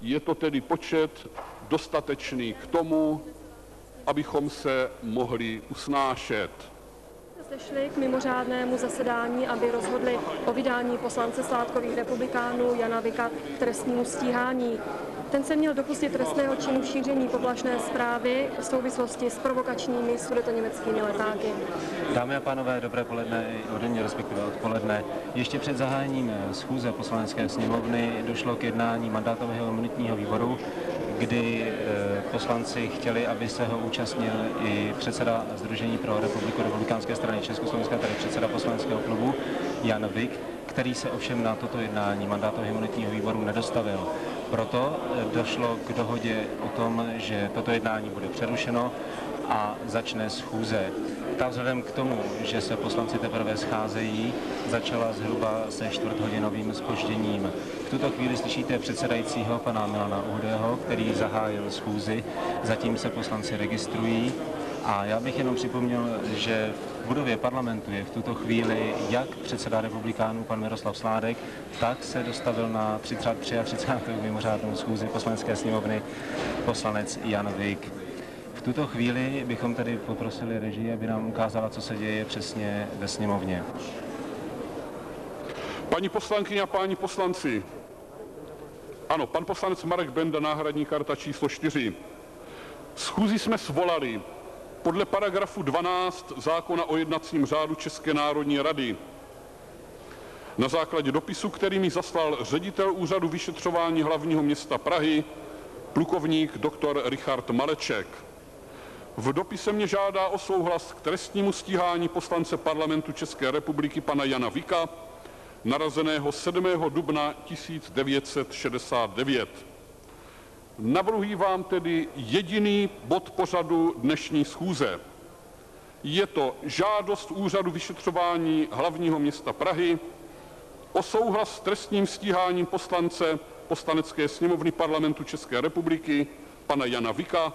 Je to tedy počet dostatečný k tomu, abychom se mohli usnášet. Sešli k mimořádnému zasedání, aby rozhodli o vydání poslance sládkových republikánů Jana Vika k trestnímu stíhání. Ten se měl dopustit trestného činu šíření poplašné zprávy v souvislosti s provokačními sudetoněmeckými letáky. Dámy a pánové, dobré poledne ode mě, respektive odpoledne. Ještě před zahájením schůze poslanecké sněmovny došlo k jednání mandátového imunitního výboru, kdy eh, poslanci chtěli, aby se ho účastnil i předseda Združení pro republiku republikánské strany Československa, tedy předseda poslaneckého klubu Jan Vik, který se ovšem na toto jednání mandátového imunitního výboru nedostavil. Proto eh, došlo k dohodě o tom, že toto jednání bude přerušeno a začne schůze. Ta vzhledem k tomu, že se poslanci teprve scházejí, začala zhruba se čtvrthodinovým spožděním. V tuto chvíli slyšíte předsedajícího pana Milana Uhdého, který zahájil schůzi. Zatím se poslanci registrují. A já bych jenom připomněl, že v budově parlamentu je v tuto chvíli jak předseda republikánů pan Miroslav Sládek, tak se dostavil na 33. mimořádnou schůzi poslanecké sněmovny poslanec Jan Vik. V tuto chvíli bychom tedy poprosili režii, aby nám ukázala, co se děje přesně ve sněmovně. Paní poslankyně a páni poslanci, ano, pan poslanec Marek Benda, náhradní karta číslo 4. Schůzi jsme svolali podle paragrafu 12 zákona o jednacím řádu České národní rady na základě dopisu, který mi zaslal ředitel úřadu vyšetřování hlavního města Prahy, plukovník doktor Richard Maleček. V dopise mě žádá o souhlas k trestnímu stíhání poslance parlamentu České republiky pana Jana Vika, narazeného 7. dubna 1969. Navrhuji vám tedy jediný bod pořadu dnešní schůze. Je to žádost úřadu vyšetřování hlavního města Prahy o souhlas s trestním stíháním poslance poslanecké sněmovny parlamentu České republiky pana Jana Vika,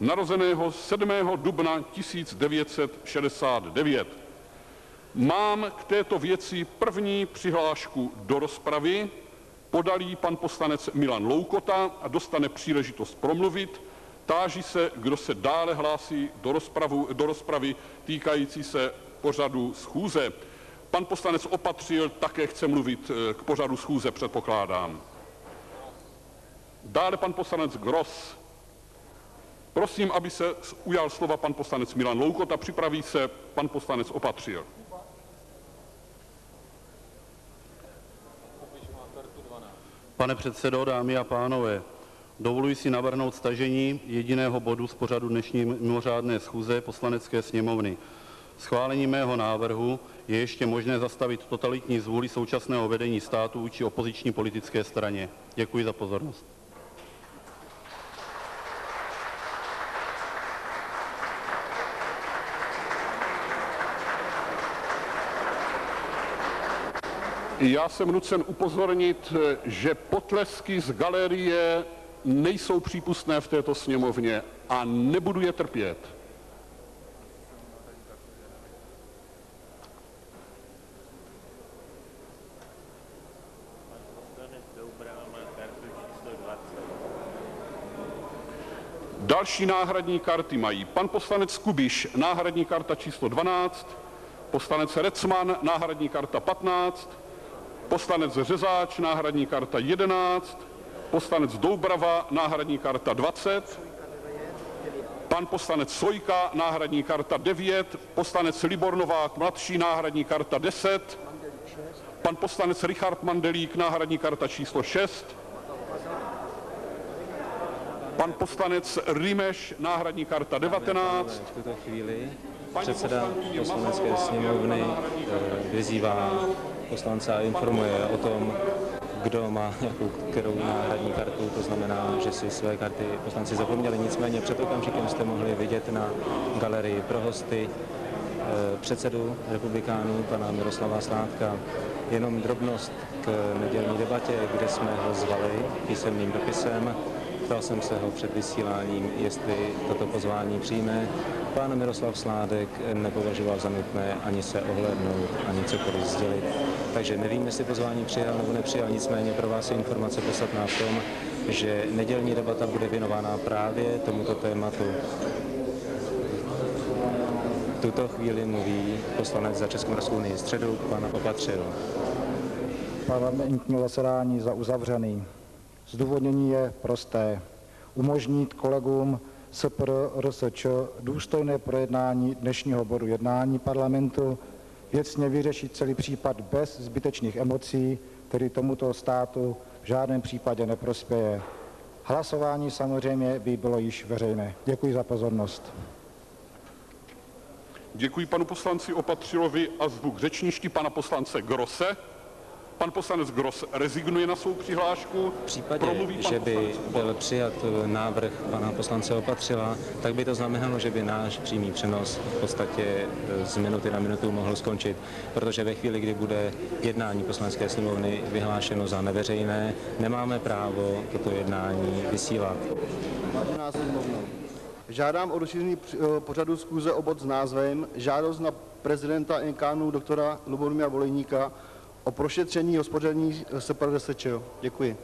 narozeného 7. dubna 1969. Mám k této věci první přihlášku do rozpravy, podalí pan poslanec Milan Loukota a dostane příležitost promluvit. Táží se, kdo se dále hlásí do, rozpravu, do rozpravy týkající se pořadu schůze. Pan poslanec Opatřil také chce mluvit eh, k pořadu schůze, předpokládám. Dále pan poslanec Gross. Prosím, aby se ujal slova pan poslanec Milan Loukot a připraví se pan poslanec Opatřil. Pane předsedo, dámy a pánové, dovoluji si navrhnout stažení jediného bodu z pořadu dnešní mimořádné schůze poslanecké sněmovny. Schválení mého návrhu je ještě možné zastavit totalitní zvůli současného vedení státu vůči opoziční politické straně. Děkuji za pozornost. Já jsem nucen upozornit, že potlesky z galerie nejsou přípustné v této sněmovně a nebudu je trpět. Další náhradní karty mají pan poslanec Kubiš, náhradní karta číslo 12, poslanec Recman, náhradní karta 15, poslanec Řezáč, náhradní karta 11, poslanec Doubrava, náhradní karta 20, pan poslanec Sojka, náhradní karta 9, poslanec Libor Novák, mladší, náhradní karta 10, pan poslanec Richard Mandelík, náhradní karta číslo 6, pan poslanec Rimeš, náhradní karta 19. V tuto chvíli předseda poslanecké sněmovny eh, vyzývá poslance a informuje o tom, kdo má jakou kterou náhradní kartu, to znamená, že si své karty poslanci zapomněli. Nicméně před okamžikem jste mohli vidět na galerii pro hosty eh, předsedu republikánů, pana Miroslava Sládka. Jenom drobnost k nedělní debatě, kde jsme ho zvali písemným dopisem. Ptal jsem se ho před vysíláním, jestli toto pozvání přijme. Pán Miroslav Sládek nepovažoval za nutné ani se ohlednout, ani cokoliv sdělit. Takže nevím, jestli pozvání přijal nebo nepřijal, nicméně pro vás je informace podstatná v tom, že nedělní debata bude věnována právě tomuto tématu. V tuto chvíli mluví poslanec za Českou unii středu, pan Opatřil. Parlamentní zasedání za uzavřený. Zdůvodnění je prosté. Umožnit kolegům SPR RSČ důstojné projednání dnešního bodu jednání parlamentu, věcně vyřešit celý případ bez zbytečných emocí, který tomuto státu v žádném případě neprospěje. Hlasování samozřejmě by bylo již veřejné. Děkuji za pozornost. Děkuji panu poslanci Opatřilovi a zvuk řečništi pana poslance Grose. Pan poslanec Gros rezignuje na svou přihlášku. V případě, že by byl přijat návrh pana poslance Opatřila, tak by to znamenalo, že by náš přímý přenos v podstatě eh, z minuty na minutu mohl skončit, protože ve chvíli, kdy bude jednání poslanecké sněmovny vyhlášeno za neveřejné, nemáme právo toto jednání vysílat. Žádám o rozšíření eh, pořadu schůze o bod s názvem Žádost na prezidenta NKNu doktora Lubomíra Volejníka o prošetření hospodaření SPRDSČ. Děkuji.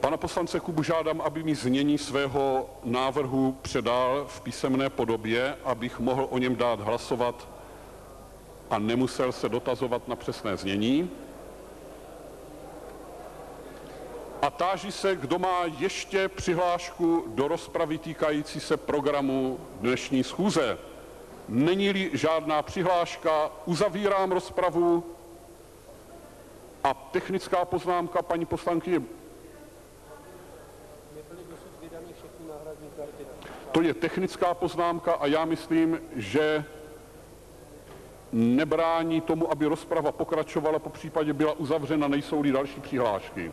Pana poslance Kubu žádám, aby mi znění svého návrhu předal v písemné podobě, abych mohl o něm dát hlasovat a nemusel se dotazovat na přesné znění. A táží se, kdo má ještě přihlášku do rozpravy týkající se programu dnešní schůze. Není-li žádná přihláška, uzavírám rozpravu a technická poznámka paní poslankyně. To je technická poznámka a já myslím, že nebrání tomu, aby rozprava pokračovala, po případě byla uzavřena, nejsou-li další přihlášky.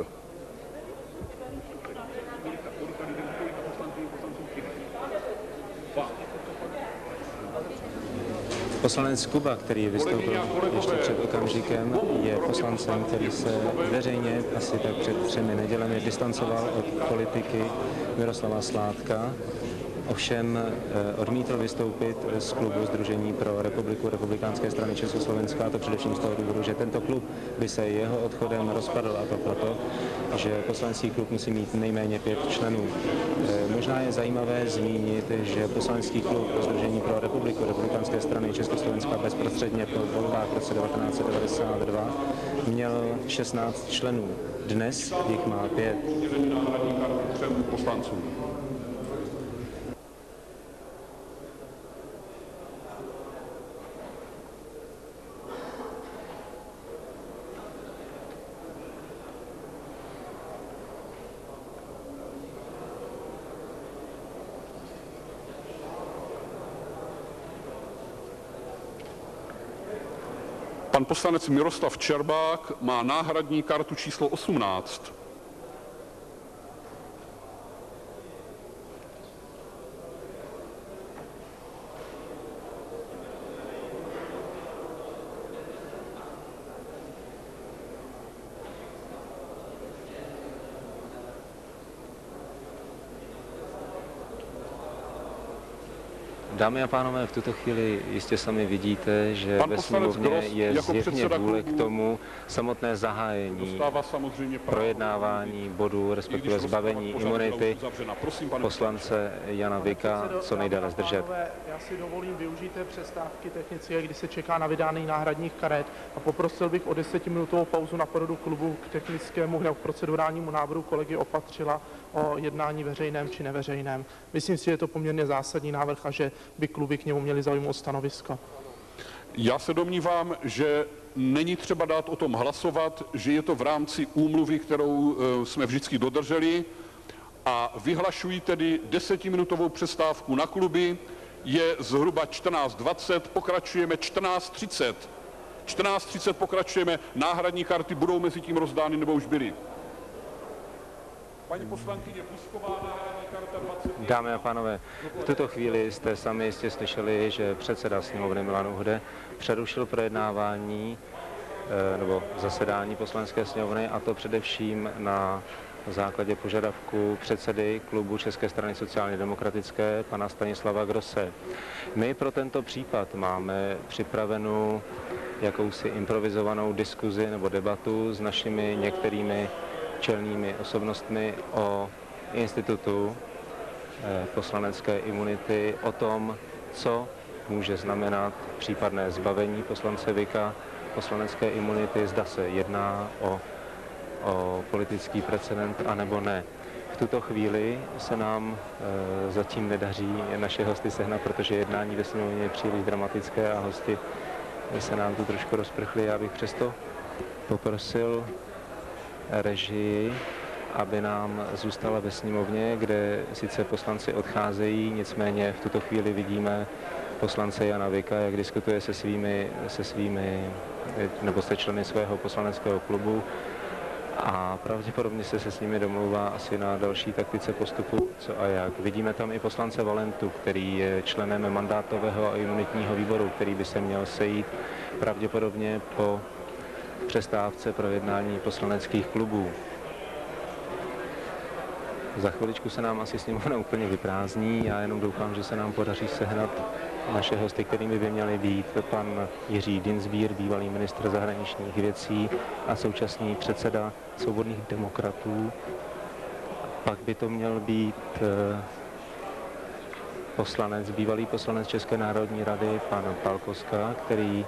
Uh. Poslanec Kuba, který vystoupil ještě před okamžikem, je poslancem, který se veřejně asi tak před třemi nedělemi distancoval od politiky Miroslava Sládka ovšem eh, odmítl vystoupit z klubu Združení pro republiku republikánské strany Československa, a to především z toho důvodu, že tento klub by se jeho odchodem rozpadl a to proto, že poslanecký klub musí mít nejméně pět členů. Možná je zajímavé zmínit, že poslanecký klub Združení pro republiku republikánské strany Československa bezprostředně po volbách v roce 1992 měl 16 členů. Dnes jich má pět. poslanců. Poslanec Miroslav Čerbák má náhradní kartu číslo 18. Dámy a pánové, v tuto chvíli jistě sami vidíte, že Pan ve sněmovně je jako zjevně vůle k tomu samotné zahájení projednávání bodu, respektive zbavení imunity Prosím, poslance Jana Vika, co nejdále zdržet. Já si dovolím využít té přestávky technické, kdy se čeká na vydání náhradních karet a poprosil bych o desetiminutovou pauzu na porodu klubu k technickému nebo procedurálnímu návrhu kolegy Opatřila o jednání veřejném či neveřejném. Myslím si, že je to poměrně zásadní návrh a že by kluby k němu měly zaujmout stanovisko. Já se domnívám, že není třeba dát o tom hlasovat, že je to v rámci úmluvy, kterou eh, jsme vždycky dodrželi a vyhlašují tedy desetiminutovou přestávku na kluby. Je zhruba 14.20, pokračujeme 14.30. 14.30 pokračujeme, náhradní karty budou mezi tím rozdány nebo už byly. Paní poslankyně Pusková, 20. Dámy a pánové, v tuto chvíli jste sami jistě slyšeli, že předseda sněmovny Milan Uhde přerušil projednávání eh, nebo zasedání poslanecké sněmovny a to především na základě požadavku předsedy klubu České strany sociálně demokratické, pana Stanislava Grosse. My pro tento případ máme připravenou jakousi improvizovanou diskuzi nebo debatu s našimi některými čelnými osobnostmi o institutu poslanecké imunity, o tom, co může znamenat případné zbavení poslance Vika poslanecké imunity, zda se jedná o, o politický precedent, anebo ne. V tuto chvíli se nám e, zatím nedaří naše hosty sehnat, protože jednání ve sněmovně je příliš dramatické a hosti se nám tu trošku rozprchli. Já bych přesto poprosil režii, aby nám zůstala ve sněmovně, kde sice poslanci odcházejí, nicméně v tuto chvíli vidíme poslance Jana Vika, jak diskutuje se svými, se svými nebo se členy svého poslaneckého klubu a pravděpodobně se, se s nimi domlouvá asi na další taktice postupu, co a jak. Vidíme tam i poslance Valentu, který je členem mandátového a imunitního výboru, který by se měl sejít pravděpodobně po přestávce pro jednání poslaneckých klubů. Za chviličku se nám asi sněmovna úplně vyprázdní. Já jenom doufám, že se nám podaří sehnat naše hosty, kterými by měli být pan Jiří Dinsbír, bývalý ministr zahraničních věcí a současný předseda svobodných demokratů. Pak by to měl být eh, poslanec, bývalý poslanec České národní rady, pan Palkoska, který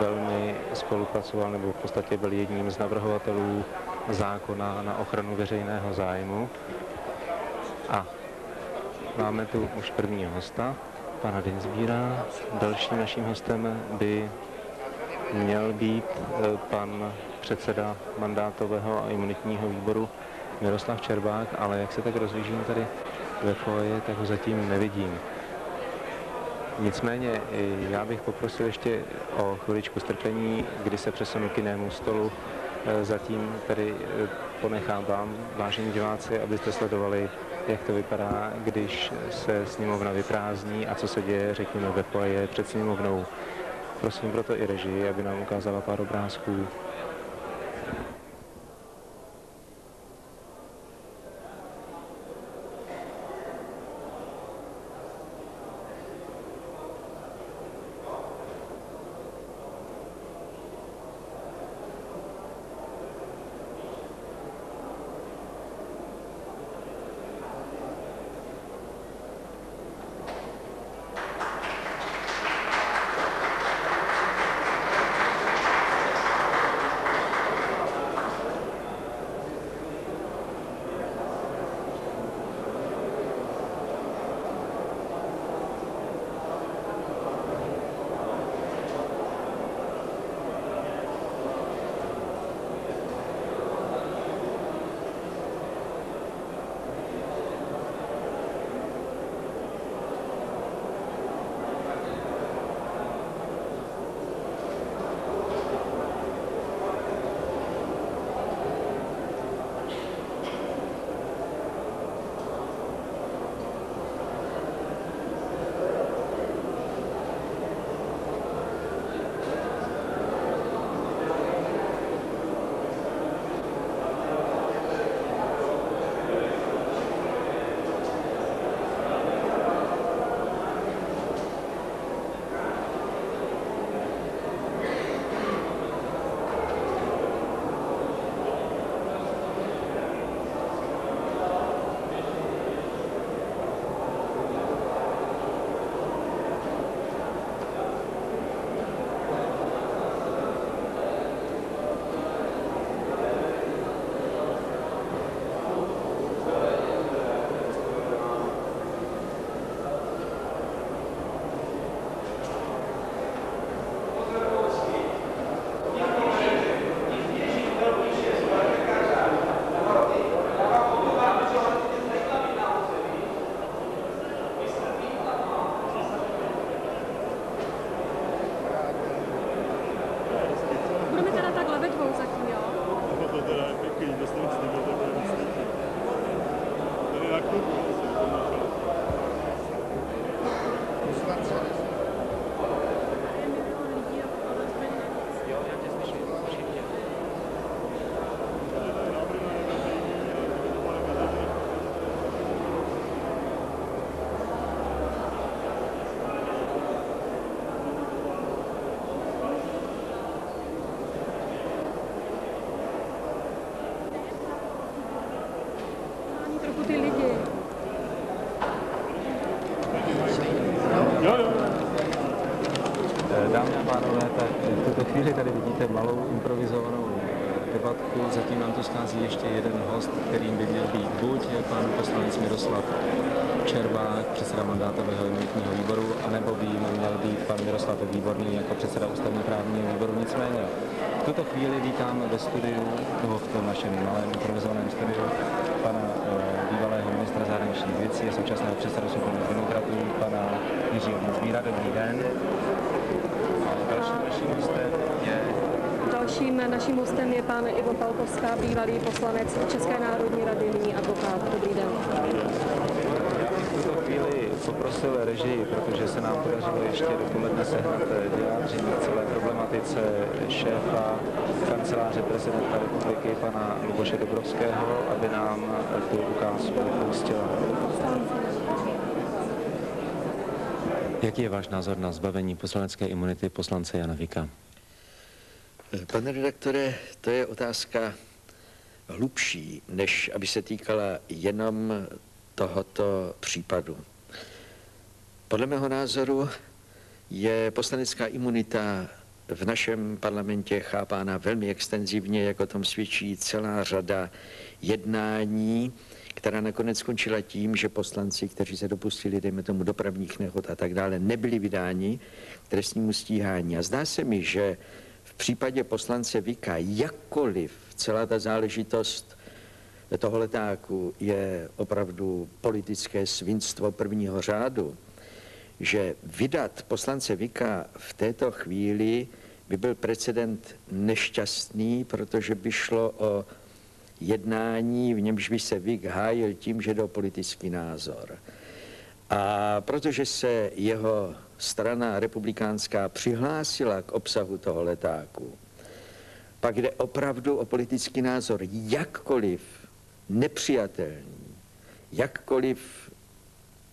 velmi spolupracoval nebo v podstatě byl jedním z navrhovatelů zákona na ochranu veřejného zájmu. A máme tu už prvního hosta, pana Dinsbíra. Dalším naším hostem by měl být eh, pan předseda mandátového a imunitního výboru Miroslav Čerbák, ale jak se tak rozlížím tady ve foje, tak ho zatím nevidím. Nicméně já bych poprosil ještě o chviličku strpení, kdy se přesunu k jinému stolu. Eh, zatím tedy eh, ponechám vám, vážení diváci, abyste sledovali jak to vypadá, když se sněmovna vyprázdní a co se děje, řekněme, ve foaje před sněmovnou. Prosím proto i režii, aby nám ukázala pár obrázků. Mandátového imunitního výboru, anebo by jim měl být pan Miroslav Výborný jako předseda ústavně právního výboru. Nicméně v tuto chvíli vítám ve studiu, nebo v tom našem malém improvizovaném studiu, pana e, bývalého ministra zahraničních věcí a současného předsedu sociálních demokratů, pana Jiřího Muzbíra. Dobrý den. A dalším naším hostem je Dalším naším hostem je pan Ivo Palkovská, bývalý poslanec České národní rady, nyní advokát. Dobrý den. V tuto chvíli poprosil režii, protože se nám podařilo ještě dopoledne sehnat vyjádření k celé problematice šéfa kanceláře prezidenta republiky, pana Luboše Dobrovského, aby nám tu ukázku pustila. Jaký je váš názor na zbavení poslanecké imunity poslance Jana Vika? Pane redaktore, to je otázka hlubší, než aby se týkala jenom tohoto případu. Podle mého názoru je poslanecká imunita v našem parlamentě chápána velmi extenzivně, jak o tom svědčí celá řada jednání, která nakonec skončila tím, že poslanci, kteří se dopustili, dejme tomu, dopravních nehod a tak dále, nebyli vydáni k trestnímu stíhání. A zdá se mi, že v případě poslance Vika, jakkoliv celá ta záležitost toho letáku je opravdu politické svinstvo prvního řádu, že vydat poslance Vika v této chvíli by byl precedent nešťastný, protože by šlo o jednání, v němž by se Vik hájil tím, že jde o politický názor. A protože se jeho strana republikánská přihlásila k obsahu toho letáku, pak jde opravdu o politický názor, jakkoliv nepřijatelný, jakkoliv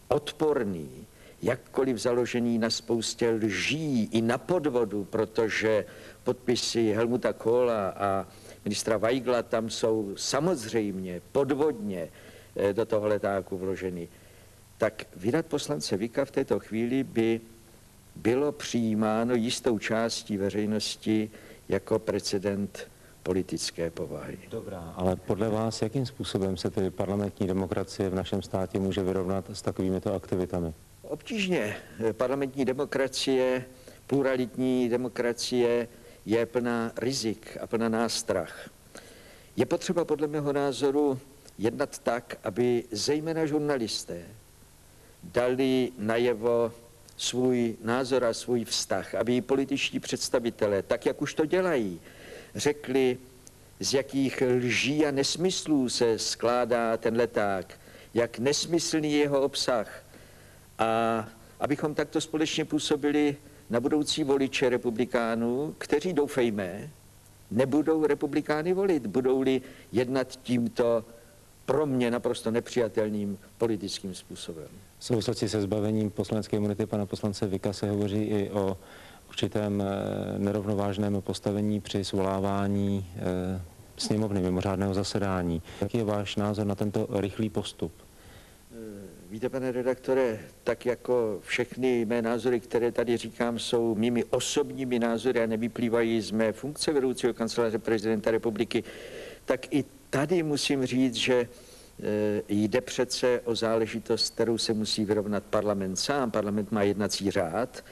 odporný, jakkoliv založený na spoustě lží i na podvodu, protože podpisy Helmuta Kohla a ministra Weigla tam jsou samozřejmě podvodně eh, do toho letáku vloženy, tak vydat poslance Vika v této chvíli by bylo přijímáno jistou částí veřejnosti jako precedent politické povahy. Dobrá, ale podle vás, jakým způsobem se tedy parlamentní demokracie v našem státě může vyrovnat s takovýmito aktivitami? Obtížně. Parlamentní demokracie, pluralitní demokracie je plná rizik a plná nástrah. Je potřeba podle mého názoru jednat tak, aby zejména žurnalisté dali najevo svůj názor a svůj vztah, aby i političtí představitelé, tak jak už to dělají, řekli, z jakých lží a nesmyslů se skládá ten leták, jak nesmyslný je jeho obsah. A abychom takto společně působili na budoucí voliče republikánů, kteří doufejme, nebudou republikány volit, budou-li jednat tímto pro mě naprosto nepřijatelným politickým způsobem. V souvislosti se zbavením poslanecké imunity pana poslance Vika se hovoří i o určitém eh, nerovnovážném postavení při svolávání eh, sněmovny mimořádného zasedání. Jaký je váš názor na tento rychlý postup? Eh, víte, pane redaktore, tak jako všechny mé názory, které tady říkám, jsou mými osobními názory a nevyplývají z mé funkce vedoucího kanceláře prezidenta republiky, tak i tady musím říct, že jde přece o záležitost, kterou se musí vyrovnat parlament sám. Parlament má jednací řád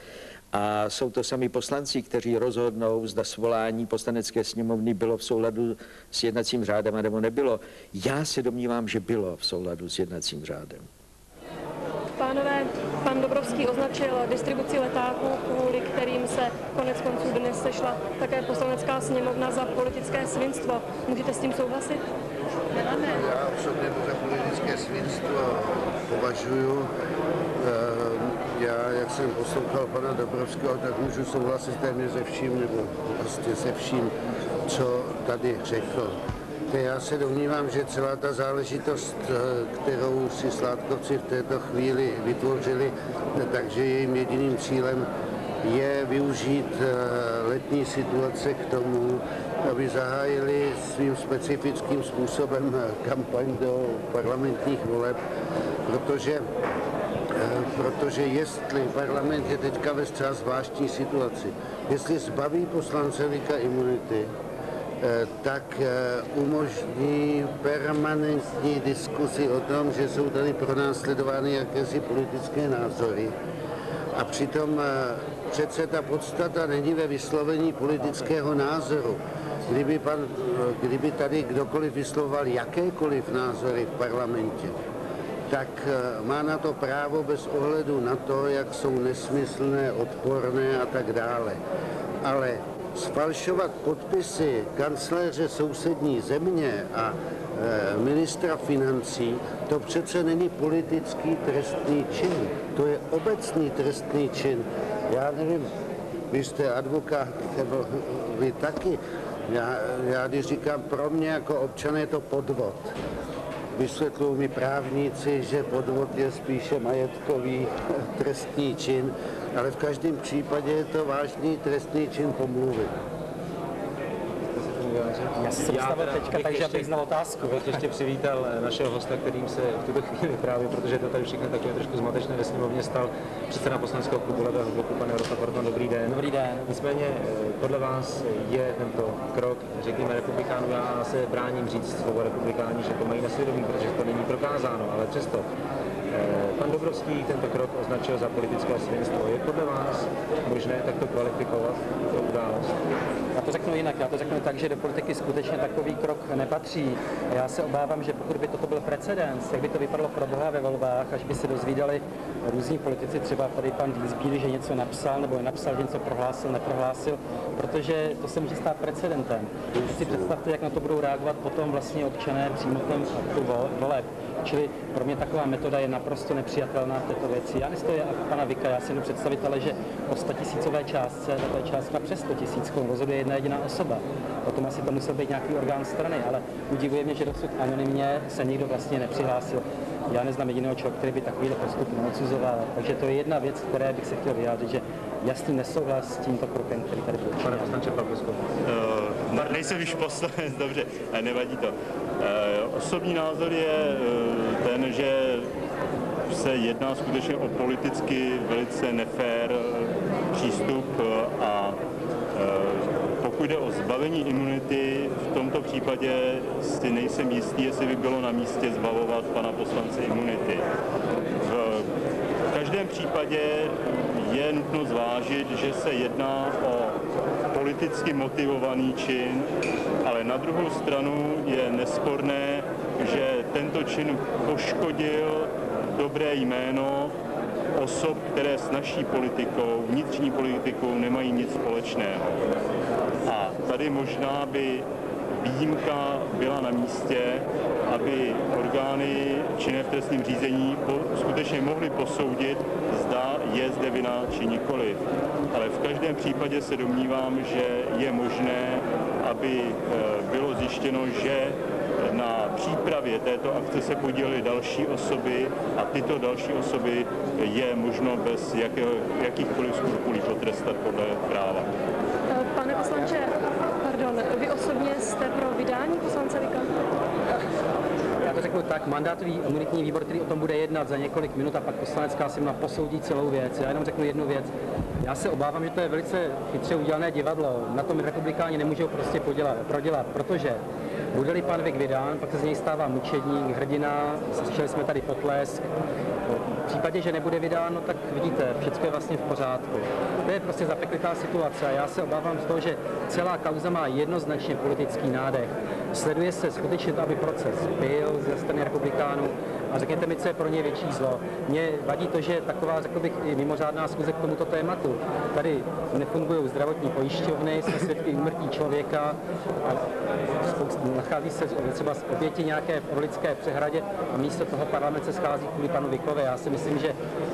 a jsou to sami poslanci, kteří rozhodnou, zda svolání poslanecké sněmovny bylo v souladu s jednacím řádem, nebo nebylo. Já se domnívám, že bylo v souladu s jednacím řádem. Označil distribuci letáků, kvůli kterým se konec konců dnes sešla také poslanecká sněmovna za politické svinstvo. Můžete s tím souhlasit? Já osobně to za politické svinstvo považuji. Eh, já, jak jsem poslouchal pana Dobrovského, tak můžu souhlasit téměř se vším, nebo prostě se vším, co tady řekl. Já se domnívám, že celá ta záležitost, eh, kterou si Sládkovci v této chvíli vytvořili, takže jejím jediným cílem je využít eh, letní situace k tomu, aby zahájili svým specifickým způsobem kampaň do parlamentních voleb, protože Eh, protože jestli parlament je teďka ve zcela zvláštní situaci, jestli zbaví poslance Vika imunity, eh, tak eh, umožní permanentní diskusi o tom, že jsou tady pronásledovány jakési politické názory. A přitom přece ta podstata není ve vyslovení politického názoru. Kdyby, pan, kdyby tady kdokoliv vyslovoval jakékoliv názory v parlamentě, tak eh, má na to právo bez ohledu na to, jak jsou nesmyslné, odporné a tak dále. Ale sfalšovat podpisy kancléře sousední země a e, ministra financí, to přece není politický trestný čin, to je obecný trestný čin. Já nevím, vy jste advokát, nebo vy taky. Já, já když říkám, pro mě jako občan je to podvod. Vysvětlují mi právníci, že podvod je spíše majetkový trestný čin, ale v každém případě je to vážný trestný čin pomluvy. Já si představil teďka, takže abych znal otázku. Bych ještě přivítal eh, našeho hosta, kterým se v tuto chvíli právě, protože to tady všechno takové trošku zmatečné ve sněmovně stal předseda poslaneckého klubu Levého bloku, pan Jaroslav Barton, dobrý den. Dobrý den. Nicméně eh, podle vás je tento krok, řekněme, republikánů, já se bráním říct slovo republikáni, že to mají na svědomí, protože to není prokázáno, ale přesto eh, Pan Dobrovský tento krok označil za politické svinstvo. Je podle vás možné takto kvalifikovat tuto událost? Já to řeknu jinak, já to řeknu tak, že do politiky skutečně takový krok nepatří. Já se obávám, že pokud by toto byl precedens, jak by to vypadalo pro boha ve volbách, až by se dozvídali různí politici, třeba tady pan Dízbíl, že něco napsal nebo nenapsal, že něco prohlásil, neprohlásil, protože to se může stát precedentem. Si představte, jak na to budou reagovat potom vlastně občané přímo v tom voleb. Čili pro mě taková metoda je naprosto nepřijatelná v této věci. Já nestojí pana Vika, já si jdu představit, ale že o 100 tisícové částce, to je částka přes 100 tisíc rozhoduje jedna jediná osoba. Potom asi to musel být nějaký orgán strany, ale udivuje mě, že dosud anonymně se nikdo vlastně nepřihlásil. Já neznám jediného člověka, který by takový postup neodsuzoval. Takže to je jedna věc, které bych se chtěl vyjádřit, že jasný nesouhlas s tímto krokem, který tady byl Pane poslanče Pavlusko. Nejsem už poslanec, dobře, nevadí to. Uh, osobní názor je uh, ten, že se jedná skutečně o politicky velice nefér přístup a pokud jde o zbavení imunity, v tomto případě si nejsem jistý, jestli by bylo na místě zbavovat pana poslance imunity. V každém případě je nutno zvážit, že se jedná o politicky motivovaný čin, ale na druhou stranu je nesporné, že tento čin poškodil dobré jméno osob, které s naší politikou, vnitřní politikou nemají nic společného. A tady možná by výjimka byla na místě, aby orgány činné v trestním řízení skutečně mohly posoudit, zda je zde vina či nikoli. Ale v každém případě se domnívám, že je možné, aby eh, bylo zjištěno, že na přípravě této akce se podílely další osoby a tyto další osoby je možno bez jakého, jakýchkoliv skrupulí potrestat podle práva. Pane poslanče, pardon, vy osobně jste pro vydání poslance Vika? Já to řeknu tak, mandátový imunitní výbor, který o tom bude jednat za několik minut a pak poslanecká si posoudí celou věc. Já jenom řeknu jednu věc. Já se obávám, že to je velice chytře udělané divadlo. Na tom republikáni nemůžou prostě podělat, prodělat, protože bude-li pan Vik vydán, pak se z něj stává mučedník, hrdina, slyšeli jsme tady potlesk. V případě, že nebude vydán, no tak vidíte, všechno je vlastně v pořádku. To je prostě zapeklitá situace a já se obávám z toho, že celá kauza má jednoznačně politický nádech. Sleduje se skutečně aby proces byl ze strany republikánů a řekněte mi, co je pro ně větší zlo. Mně vadí to, že taková, řekl bych, i mimořádná schůze k tomuto tématu. Tady nefungují zdravotní pojišťovny, jsme svědky umrtí člověka a nachází se třeba z oběti nějaké v Orlické přehradě a místo toho parlament se schází kvůli panu Vikovi. Já si myslím, že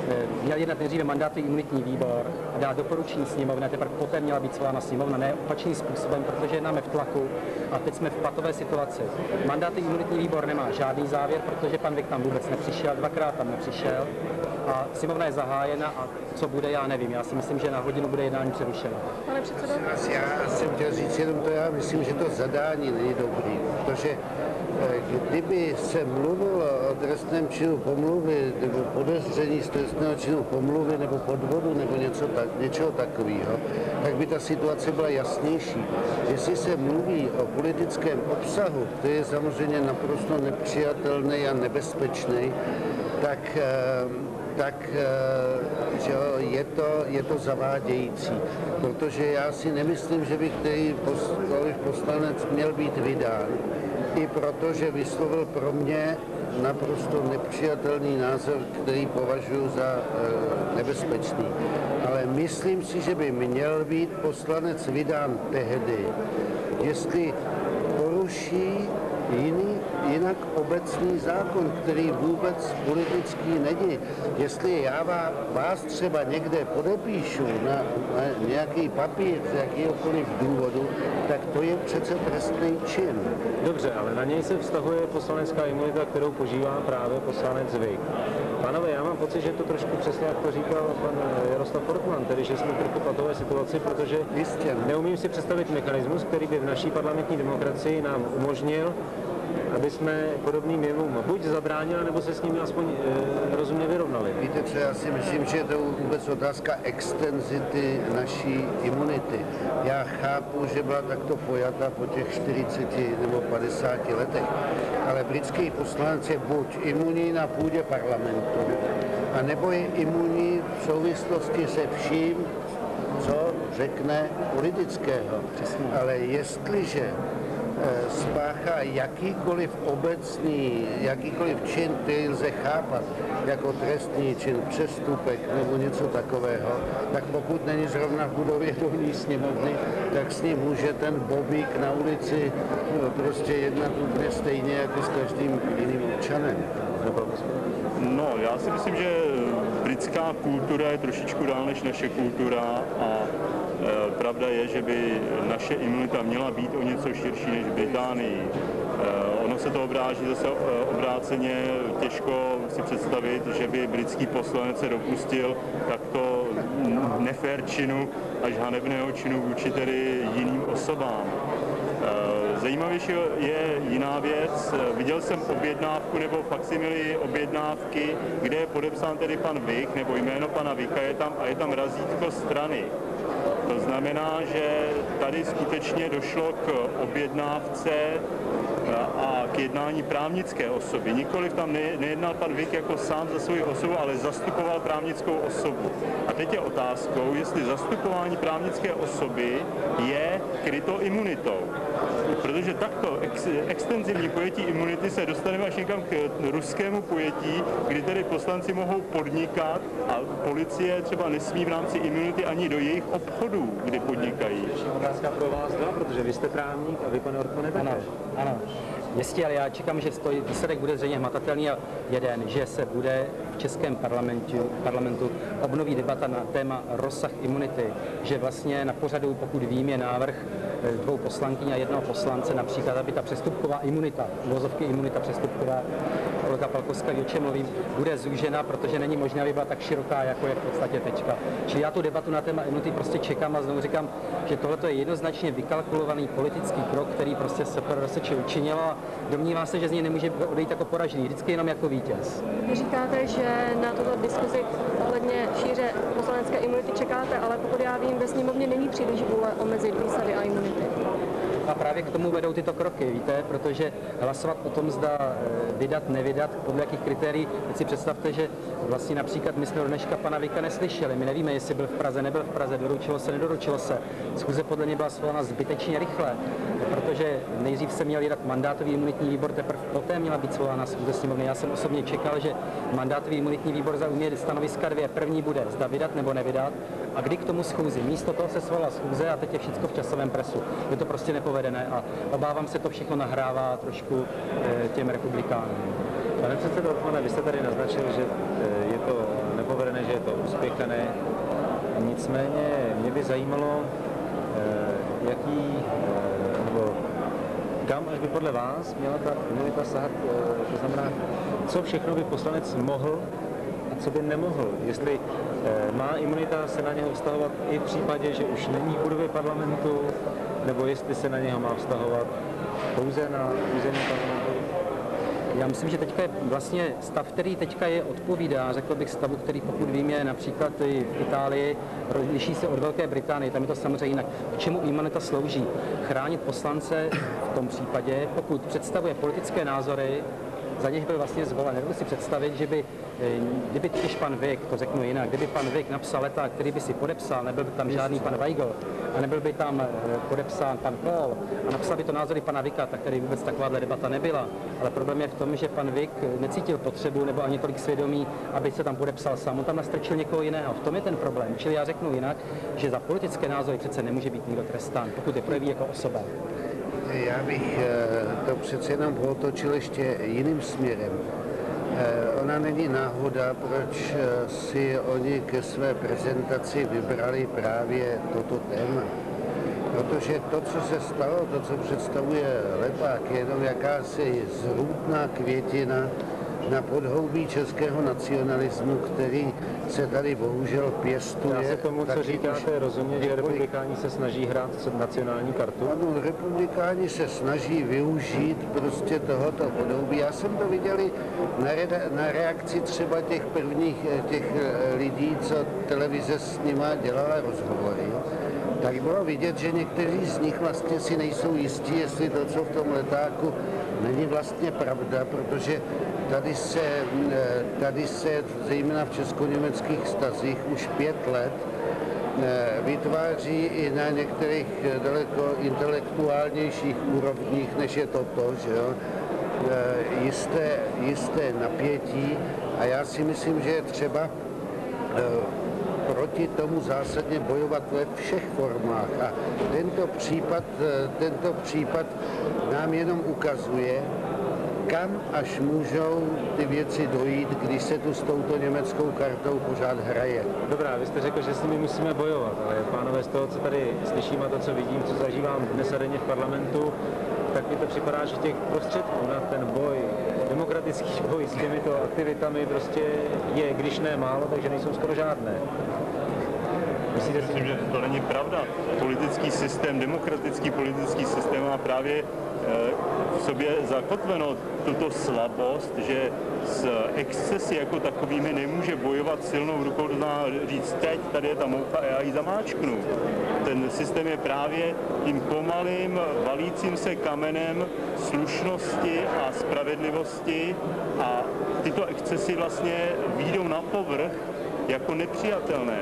eh, měl jednat nejdříve mandátový imunitní výbor a dát doporučení sněmovny, a teprve poté měla být svolána sněmovna, ne opačným způsobem, protože jednáme v tlaku a teď jsme v patové situaci. Mandátový imunitní výbor nemá žádný závěr, protože pan Vik tam vůbec nepřišel, dvakrát tam nepřišel a sněmovna je zahájena a co bude, já nevím. Já si myslím, že na hodinu bude jednání přerušeno. Pane předsedo? Já jsem chtěl říct jenom to, já myslím, že to zadání není dobrý, protože kdyby se mluvilo o trestném činu pomluvy nebo podezření z trestného činu pomluvy nebo podvodu nebo něco tak, něčeho takového, tak by ta situace byla jasnější. Jestli se mluví o politickém obsahu, který je samozřejmě naprosto nepřijatelný a nebezpečný, tak eh, tak eh, že je, to, je to zavádějící, protože já si nemyslím, že by který poslanec měl být vydán, i protože vyslovil pro mě naprosto nepřijatelný názor, který považuji za e, nebezpečný. Ale myslím si, že by měl být poslanec vydán tehdy, jestli poruší jiný, jinak obecný zákon, který vůbec politický není. Jestli já vás třeba někde podepíšu na, na nějaký papír z jakýkoliv důvodu, tak to je přece trestný čin. Dobře, ale na něj se vztahuje poslanecká imunita, kterou požívá právě poslanec Vy. Pánové, já mám pocit, že je to trošku přesně, jak to říkal pan Jaroslav Portman, tedy že jsme v trochu patové situaci, protože Jistě. neumím si představit mechanismus, který by v naší parlamentní demokracii nám umožnil aby jsme podobným jevům buď zabránili, nebo se s nimi aspoň e, rozumně vyrovnali. Víte co, já si myslím, že je to vůbec otázka extenzity naší imunity. Já chápu, že byla takto pojata po těch 40 nebo 50 letech, ale britský poslanec je buď imunní na půdě parlamentu, a nebo je imunní v souvislosti se vším, co řekne politického. Ale jestliže spáchá jakýkoliv obecný, jakýkoliv čin, který lze chápat jako trestný čin, přestupek nebo něco takového, tak pokud není zrovna v budově dolní sněmovny, tak s ním může ten bobík na ulici no, prostě jednat úplně stejně jako s každým jiným občanem. No, já si myslím, že britská kultura je trošičku dál než naše kultura a Eh, pravda je, že by naše imunita měla být o něco širší než v Británii. Eh, ono se to obráží zase eh, obráceně, těžko si představit, že by britský poslanec se dopustil takto nefér činu až hanebného činu vůči tedy jiným osobám. Zajímavější je jiná věc. Viděl jsem objednávku nebo faksimily objednávky, kde je podepsán tedy pan Vik nebo jméno pana Vika je tam a je tam razítko strany. To znamená, že tady skutečně došlo k objednávce a k jednání právnické osoby. Nikoliv tam nejednal pan Vik jako sám za svou osobu, ale zastupoval právnickou osobu. A teď je otázkou, jestli zastupování právnické osoby je kryto imunitou. Protože takto ex, extenzivní pojetí imunity se dostaneme až někam k ruskému pojetí, kdy tedy poslanci mohou podnikat a policie třeba nesmí v rámci imunity ani do jejich obchodů, kdy podnikají. Otázka pro vás dva, protože vy jste právník a vy, pane také. Ano, ano. Jistě, ale já čekám, že to výsledek bude zřejmě hmatatelný a jeden, že se bude v českém parlamentu, parlamentu obnoví debata na téma rozsah imunity, že vlastně na pořadu, pokud vím, je návrh dvou poslankyň a jednoho poslance, například, aby ta přestupková imunita, vozovky imunita přestupková, Olga Palkovská, o čem mluvím, bude zúžena, protože není možné, aby byla tak široká, jako je v podstatě teďka. Čili já tu debatu na téma imunity prostě čekám a znovu říkám, že tohle je jednoznačně vykalkulovaný politický krok, který prostě se pro učinilo domnívá se, že z něj nemůže odejít jako poražený, vždycky jenom jako vítěz. Vy říkáte, že na tuto diskuzi ohledně šíře poslanecké imunity čekáte, ale pokud já vím, ve sněmovně není příliš vůle omezit výsady a imunity. A právě k tomu vedou tyto kroky, víte, protože hlasovat o tom, zda eh, vydat, nevydat, podle jakých kritérií, teď si představte, že vlastně například my jsme do dneška pana Vika neslyšeli, my nevíme, jestli byl v Praze, nebyl v Praze, doručilo se, nedoručilo se. Schůze podle mě byla svolána zbytečně rychle, protože nejdřív se měl jednat mandátový imunitní výbor, teprve poté měla být svolána schůze sněmovny. Já jsem osobně čekal, že mandátový imunitní výbor zaujme stanoviska dvě. První bude, zda vydat nebo nevydat, a kdy k tomu schůzi. Místo toho se svolala schůze a teď je všechno v časovém presu. Je to prostě nepovedené a obávám se, to všechno nahrává trošku e, těm republikánům. Pane předsedo Orfane, vy jste tady naznačil, že eh, je to nepovedené, že je to uspěchané. Nicméně mě by zajímalo, eh, jaký, nebo kam až by podle vás měla ta imunita sahat, to znamená, co všechno by poslanec mohl co by nemohl. Jestli eh, má imunita se na něho vztahovat i v případě, že už není v budově parlamentu, nebo jestli se na něho má vztahovat pouze na území. Já myslím, že teďka je vlastně stav, který teďka je, odpovídá, řekl bych, stavu, který pokud vím, je například i v Itálii, liší se od Velké Británie, tam je to samozřejmě jinak. K čemu imunita slouží? Chránit poslance v tom případě, pokud představuje politické názory, za něž byl vlastně zvolen. Nebudu si představit, že by, eh, kdyby když pan Vik, to řeknu jinak, kdyby pan Vik napsal leták, který by si podepsal, nebyl by tam žádný pan Weigl, a nebyl by tam eh, podepsán pan Kohl a napsal by to názory pana Vika, tak tady vůbec takováhle debata nebyla. Ale problém je v tom, že pan Vik eh, necítil potřebu nebo ani tolik svědomí, aby se tam podepsal sám. On tam nastrčil někoho jiného. V tom je ten problém. Čili já řeknu jinak, že za politické názory přece nemůže být nikdo trestán, pokud je projeví jako osoba. Já bych eh, to přece jenom otočil ještě jiným směrem. Eh, ona není náhoda, proč eh, si oni ke své prezentaci vybrali právě toto téma. Protože to, co se stalo, to, co představuje Lepák, je jenom jakási zrůdná květina na podhoubí českého nacionalismu, který se tady bohužel pěstuje. Já se tomu, co říkáte, rozumět, že republikáni se snaží hrát nacionální kartu? Ano, republikáni se snaží využít prostě tohoto podhoubí. Já jsem to viděl na, re, na reakci třeba těch prvních eh, těch eh, lidí, co televize s nima dělala rozhovory tak bylo vidět, že někteří z nich vlastně si nejsou jistí, jestli to, co v tom letáku není vlastně pravda, protože tady se, eh, tady se zejména v česko-německých stazích už pět let eh, vytváří i na některých eh, daleko intelektuálnějších úrovních, než je toto, že jo, jisté, jisté napětí. A já si myslím, že je třeba proti tomu zásadně bojovat ve všech formách. A tento případ, tento případ nám jenom ukazuje, kam až můžou ty věci dojít, když se tu s touto německou kartou pořád hraje. Dobrá, vy jste řekl, že s nimi musíme bojovat, ale pánové, z toho, co tady slyším a to, co vidím, co zažívám dnes a denně v parlamentu, tak mi to připadá, že těch prostředků na ten boj, demokratický boj s těmito aktivitami prostě je, když ne málo, takže nejsou skoro žádné. Myslíte Myslím, že to není pravda. Politický systém, demokratický politický systém má právě v sobě zakotveno tuto slabost, že s excesy jako takovými nemůže bojovat silnou rukou, to znamená říct teď, tady je ta moucha a já ji zamáčknu. Ten systém je právě tím pomalým, valícím se kamenem slušnosti a spravedlivosti a tyto excesy vlastně výjdou na povrch jako nepřijatelné.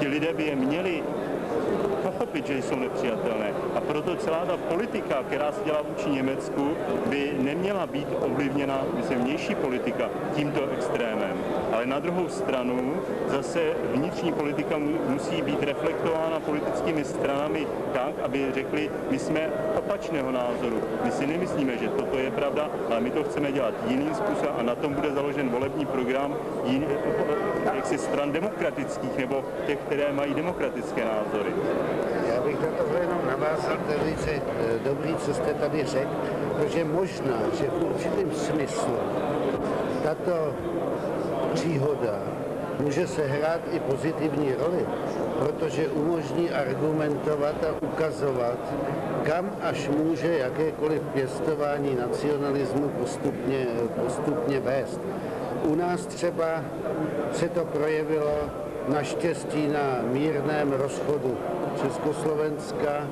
Ti lidé by je měli pochopit, že jsou nepřijatelné. A proto celá ta politika, která se dělá vůči Německu, by neměla být ovlivněna, myslím, vnější politika tímto extrémem. Ale na druhou stranu zase vnitřní politika musí být reflektována politickými stranami tak, aby řekli, my jsme opačného názoru. My si nemyslíme, že toto je pravda, ale my to chceme dělat jiným způsobem a na tom bude založen volební program jin, jaksi stran demokratických nebo těch, které mají demokratické názory. Já bych na to jenom navázal, to je velice eh, dobrý, co jste tady řekl, protože možná, že v určitém smyslu tato příhoda může se hrát i pozitivní roli, protože umožní argumentovat a ukazovat, kam až může jakékoliv pěstování nacionalismu postupně, postupně vést. U nás třeba se to projevilo naštěstí na mírném rozchodu Československa,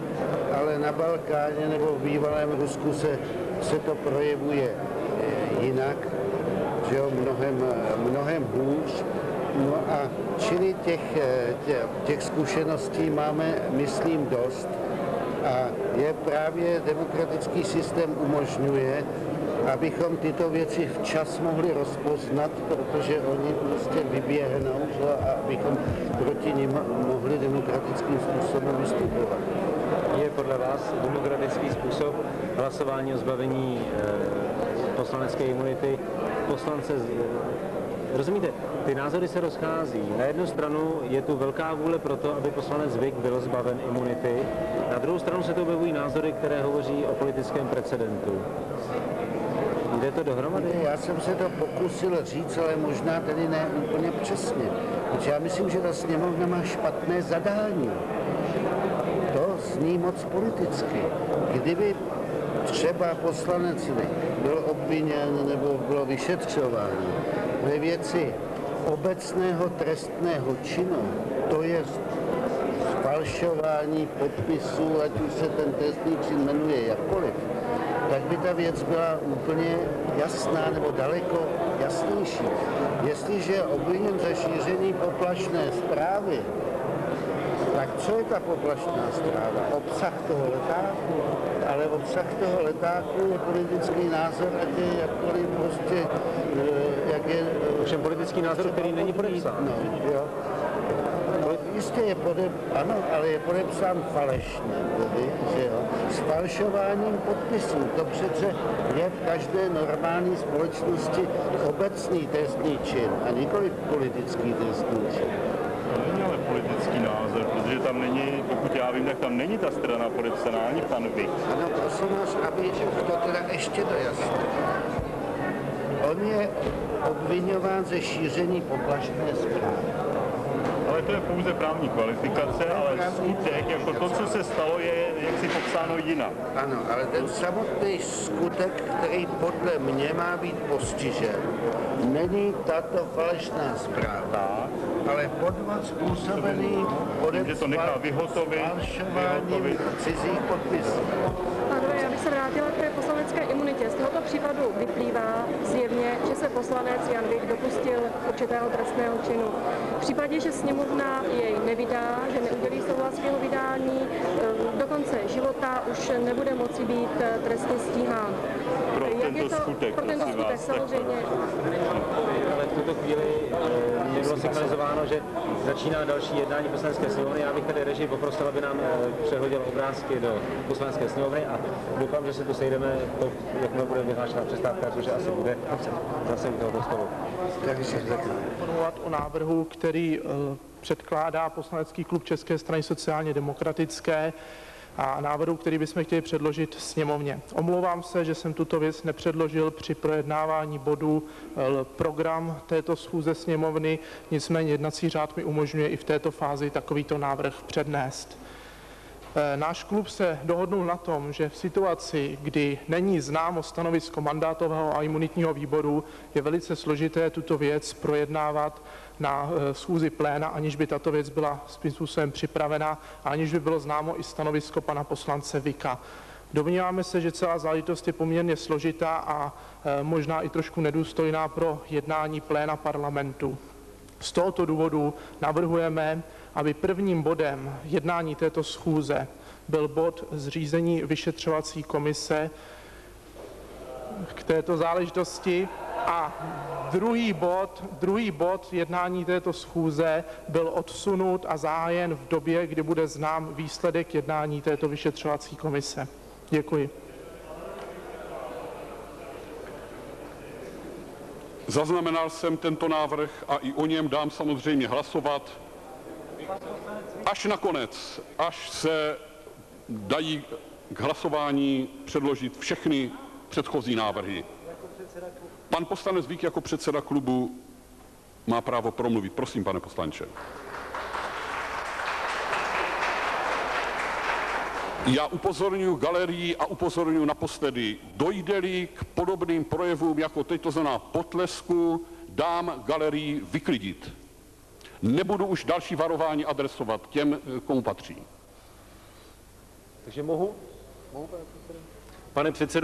ale na Balkáně nebo v bývalém Rusku se, se to projevuje eh, jinak, že jo, mnohem, mnohem hůř. No a čili těch, eh, těch, těch zkušeností máme, myslím, dost. A je právě demokratický systém umožňuje, abychom tyto věci včas mohli rozpoznat, protože oni prostě vyběhnou, a abychom proti nim mohli demokratickým způsobem vystupovat. Je podle vás demokratický způsob hlasování o zbavení e, poslanecké imunity poslance Rozumíte, ty názory se rozchází. Na jednu stranu je tu velká vůle pro to, aby poslanec Vik byl zbaven imunity. Na druhou stranu se tu objevují názory, které hovoří o politickém precedentu. Jde to dohromady? Já jsem se to pokusil říct, ale možná tedy ne úplně přesně. Protože já myslím, že ta sněmovna má špatné zadání. To zní moc politicky. Kdyby třeba poslanec byl obviněn nebo bylo vyšetřován ve věci obecného trestného činu, to je falšování podpisů, ať už se ten trestný čin jmenuje jakkoliv, tak by ta věc byla úplně jasná nebo daleko jasnější. Jestliže je obviněn za šíření poplašné zprávy, co je ta poplašná zpráva? Obsah toho letáku, ale obsah toho letáku je politický názor, ať je jakkoliv prostě, eh, jak je... Ovšem politický názor, který není podepsán. No, jo. No, jistě je podep, ano, ale je podepsán falešně, tedy, že jo, s falšováním podpisů. To přece je v každé normální společnosti obecný trestný čin a nikoli politický trestný čin. Názor, protože tam není, pokud já vím, tak tam není ta strana podepsaná ani pan Vik. Ano, prosím vás, aby to teda ještě dojasnil. On je obvinován ze šíření poplašné zprávy. Ale to je pouze právní kvalifikace, ale skutek, jako to, co se stalo, je jaksi popsáno jinak. Ano, ale ten samotný skutek, který podle mě má být postižen, není tato falešná zpráva, ale podvod způsobený Že to nechá vyhotovit, falšováním cizích podpisů. Pánové, já bych se vrátila k té poslanecké imunitě. Z tohoto případu vyplývá zjevně, že se poslanec Jan Vik dopustil určitého trestného činu. V případě, že sněmovna jej nevydá, že neudělí souhlas k jeho vydání, eh, do konce života už nebude moci být eh, trestně stíhán. Tento je to, skutek, pro tento skutek, vás, samozřejmě. Ale v tuto chvíli mě bylo signalizováno, že začíná další jednání poslanecké sněmovny. Já bych tady režii poprosil, aby nám e, přehodil obrázky do poslanecké sněmovny a doufám, že se tu sejdeme, to, jakmile bude vyhlášena přestávka, což asi bude zase u tohoto stolu. Takže informovat o návrhu, který eh, předkládá poslanecký klub České strany sociálně demokratické a návrhu, který bychom chtěli předložit sněmovně. Omlouvám se, že jsem tuto věc nepředložil při projednávání bodu eh, program této schůze sněmovny, nicméně jednací řád mi umožňuje i v této fázi takovýto návrh přednést. Eh, Náš klub se dohodnul na tom, že v situaci, kdy není známo stanovisko mandátového a imunitního výboru, je velice složité tuto věc projednávat na eh, schůzi pléna, aniž by tato věc byla svým způsobem připravena aniž by bylo známo i stanovisko pana poslance Vika. Domníváme se, že celá záležitost je poměrně složitá a eh, možná i trošku nedůstojná pro jednání pléna parlamentu. Z tohoto důvodu navrhujeme, aby prvním bodem jednání této schůze byl bod zřízení vyšetřovací komise k této záležitosti a druhý bod, druhý bod jednání této schůze byl odsunut a zájen v době, kdy bude znám výsledek jednání této vyšetřovací komise. Děkuji. Zaznamenal jsem tento návrh a i o něm dám samozřejmě hlasovat. Až nakonec, až se dají k hlasování předložit všechny předchozí návrhy. Pan poslanec Vík jako předseda klubu má právo promluvit. Prosím, pane poslanče. Já upozorňuji galerii a upozorňuji naposledy, dojde-li k podobným projevům jako teď, to znamená potlesku, dám galerii vyklidit. Nebudu už další varování adresovat těm, komu patří. Takže mohu? Pane předsedo,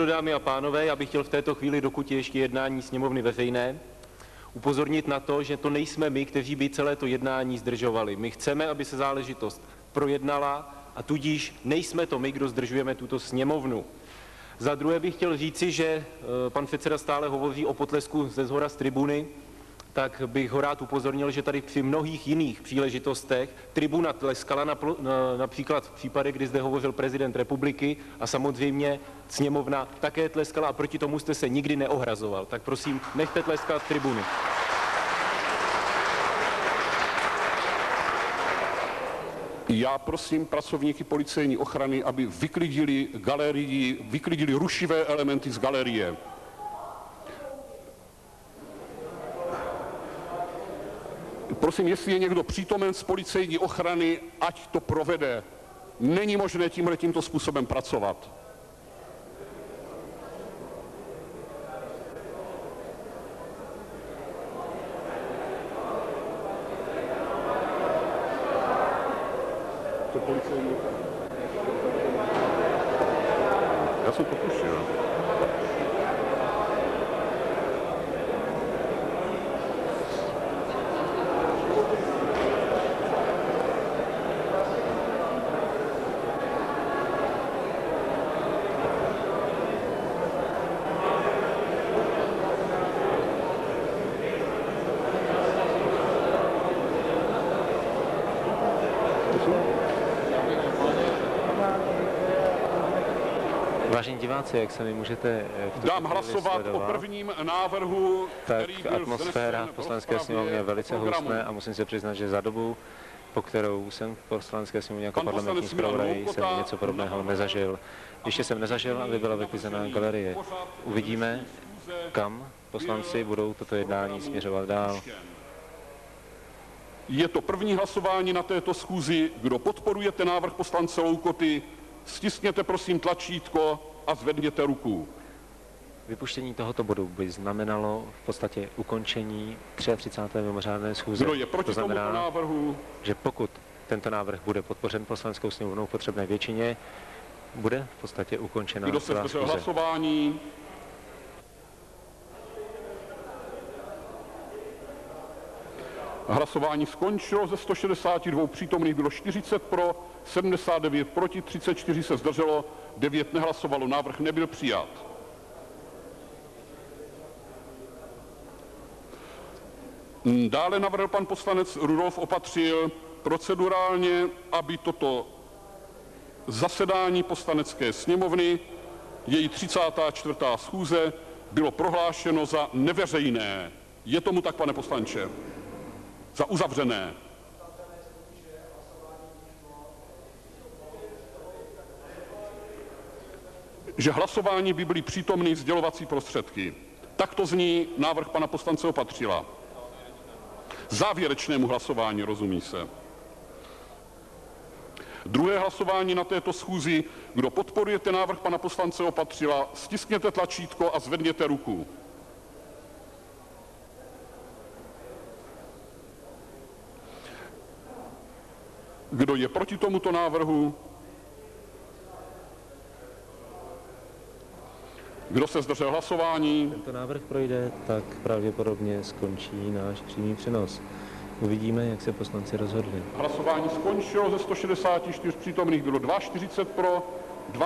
dámy a pánové, já bych chtěl v této chvíli, dokud je ještě jednání sněmovny veřejné, upozornit na to, že to nejsme my, kteří by celé to jednání zdržovali. My chceme, aby se záležitost projednala a tudíž nejsme to my, kdo zdržujeme tuto sněmovnu. Za druhé bych chtěl říci, že eh, pan předseda stále hovoří o potlesku ze zhora z tribuny, tak bych ho rád upozornil, že tady při mnohých jiných příležitostech tribuna tleskala na, na, například v případech, kdy zde hovořil prezident republiky a samozřejmě sněmovna také tleskala a proti tomu jste se nikdy neohrazoval. Tak prosím, nechte tleskat tribuny. Já prosím pracovníky policejní ochrany, aby vyklidili galerii, vyklidili rušivé elementy z galerie. Prosím, jestli je někdo přítomen z policejní ochrany, ať to provede. Není možné tímhle tímto způsobem pracovat. Vážení diváci, jak se mi můžete eh, v tuto Dám hlasovat o sledovat, prvním návrhu, tak který byl atmosféra v rozpravě sněmovně je velice houstné a musím se přiznat, že za dobu, po kterou jsem v poslanecké sněmovně jako Pan parlamentní zpravodaj, jsem něco podobného nezažil. Ještě jsem nezažil, aby byla vyklizená galerie. Uvidíme, kam poslanci budou toto jednání směřovat dál. Je to první hlasování na této schůzi. Kdo podporujete návrh poslance Loukoty, stiskněte prosím tlačítko a zvedněte ruku. Vypuštění tohoto bodu by znamenalo v podstatě ukončení 33. mimořádné schůze. Kdo je proti to znamená, tomuto návrhu? že pokud tento návrh bude podpořen poslaneckou sněmovnou v potřebné většině, bude v podstatě ukončena Kdo se zdržel hlasování? Hlasování skončilo, ze 162 přítomných bylo 40 pro, 79 proti, 34 se zdrželo, 9 nehlasovalo, návrh nebyl přijat. Dále navrhl pan poslanec Rudolf Opatřil procedurálně, aby toto zasedání poslanecké sněmovny, její 34. schůze, bylo prohlášeno za neveřejné. Je tomu tak, pane poslanče? Za uzavřené. Že hlasování by byly přítomny sdělovací prostředky. Takto zní návrh pana poslance Opatřila. Závěrečnému hlasování, rozumí se. Druhé hlasování na této schůzi. Kdo podporujete návrh pana poslance Opatřila, stiskněte tlačítko a zvedněte ruku. Kdo je proti tomuto návrhu? Kdo se zdržel hlasování? Tento návrh projde, tak pravděpodobně skončí náš přímý přenos. Uvidíme, jak se poslanci rozhodli. Hlasování skončilo, ze 164 přítomných bylo 42 pro,